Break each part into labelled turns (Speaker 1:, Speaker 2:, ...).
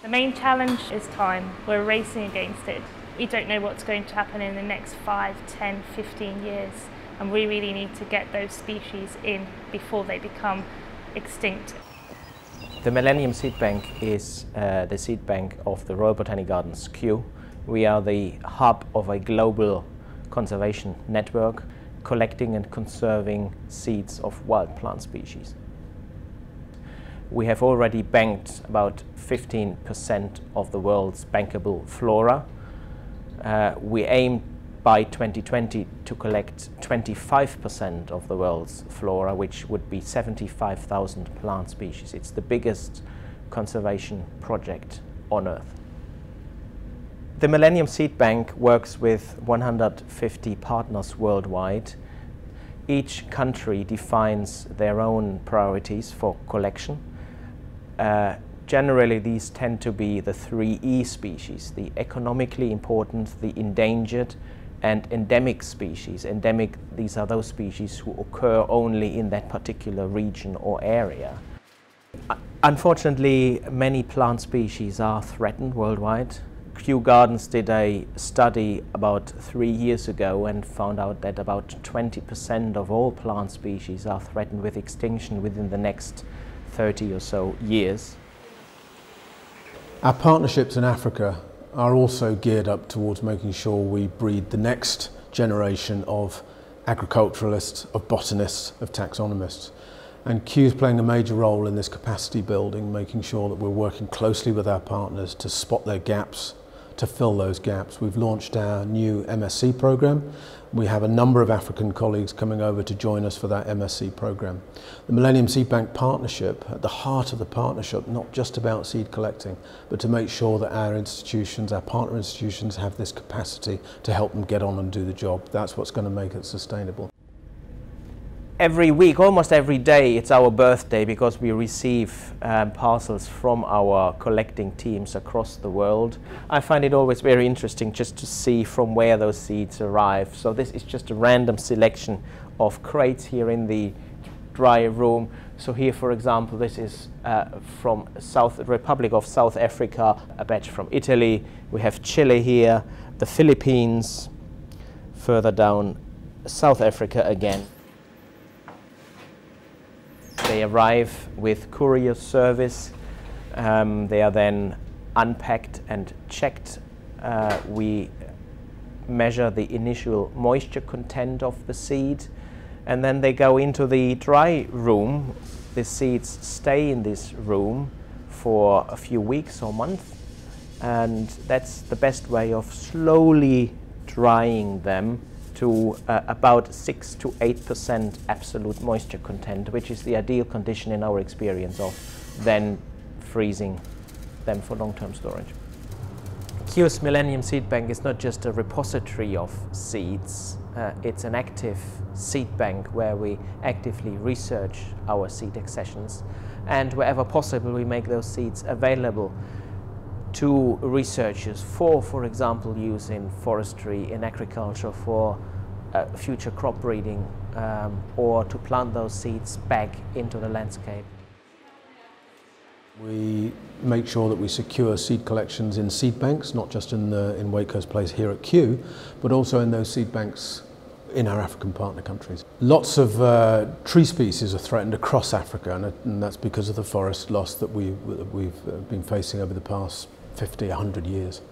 Speaker 1: The main challenge is time. We're racing against it. We don't know what's going to happen in the next 5, 10, 15 years and we really need to get those species in before they become extinct.
Speaker 2: The Millennium Seed Bank is uh, the seed bank of the Royal Botanic Gardens Kew. We are the hub of a global conservation network collecting and conserving seeds of wild plant species. We have already banked about 15% of the world's bankable flora. Uh, we aim by 2020 to collect 25% of the world's flora, which would be 75,000 plant species. It's the biggest conservation project on Earth. The Millennium Seed Bank works with 150 partners worldwide. Each country defines their own priorities for collection. Uh, generally, these tend to be the three E species, the economically important, the endangered, and endemic species. Endemic, these are those species who occur only in that particular region or area. Unfortunately, many plant species are threatened worldwide. Kew Gardens did a study about three years ago and found out that about 20% of all plant species are threatened with extinction within the next 30 or so years.
Speaker 3: Our partnerships in Africa are also geared up towards making sure we breed the next generation of agriculturalists, of botanists, of taxonomists. And Kew is playing a major role in this capacity building, making sure that we're working closely with our partners to spot their gaps, to fill those gaps. We've launched our new MSc program. We have a number of African colleagues coming over to join us for that MSc program. The Millennium Seed Bank Partnership, at the heart of the partnership, not just about seed collecting, but to make sure that our institutions, our partner institutions have this capacity to help them get on and do the job. That's what's going to make it sustainable
Speaker 2: every week, almost every day, it's our birthday because we receive um, parcels from our collecting teams across the world. I find it always very interesting just to see from where those seeds arrive. So this is just a random selection of crates here in the dry room. So here, for example, this is uh, from South Republic of South Africa, a batch from Italy. We have Chile here, the Philippines, further down South Africa again. They arrive with courier service. Um, they are then unpacked and checked. Uh, we measure the initial moisture content of the seed and then they go into the dry room. The seeds stay in this room for a few weeks or months and that's the best way of slowly drying them to uh, about 6 to 8% absolute moisture content, which is the ideal condition in our experience of then freezing them for long-term storage. Kew's Millennium Seed Bank is not just a repository of seeds, uh, it's an active seed bank where we actively research our seed accessions and wherever possible we make those seeds available to researchers for, for example, use in forestry, in agriculture, for uh, future crop breeding, um, or to plant those seeds back into the landscape.
Speaker 3: We make sure that we secure seed collections in seed banks, not just in, the, in Wakehurst Place here at Kew, but also in those seed banks in our African partner countries. Lots of uh, tree species are threatened across Africa, and, and that's because of the forest loss that we, we've uh, been facing over the past 50, 100 years.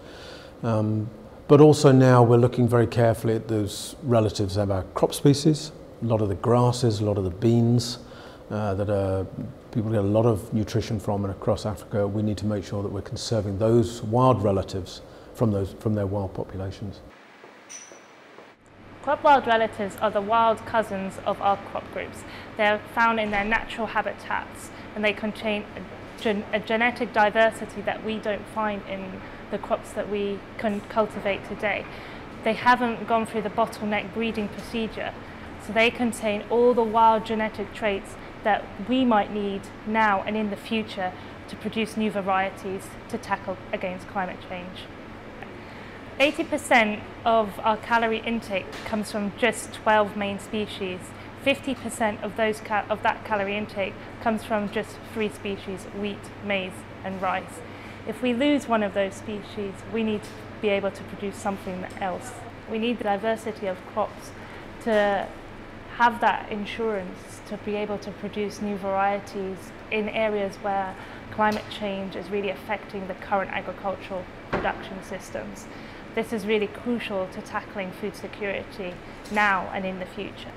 Speaker 3: Um, but also now we're looking very carefully at those relatives of our crop species, a lot of the grasses, a lot of the beans uh, that are, people get a lot of nutrition from and across Africa. We need to make sure that we're conserving those wild relatives from, those, from their wild populations.
Speaker 1: Crop wild relatives are the wild cousins of our crop groups. They're found in their natural habitats and they contain gen a genetic diversity that we don't find in the crops that we can cultivate today. They haven't gone through the bottleneck breeding procedure, so they contain all the wild genetic traits that we might need now and in the future to produce new varieties to tackle against climate change. 80% of our calorie intake comes from just 12 main species. 50% of, those of that calorie intake comes from just three species, wheat, maize and rice. If we lose one of those species, we need to be able to produce something else. We need the diversity of crops to have that insurance to be able to produce new varieties in areas where climate change is really affecting the current agricultural production systems. This is really crucial to tackling food security now and in the future.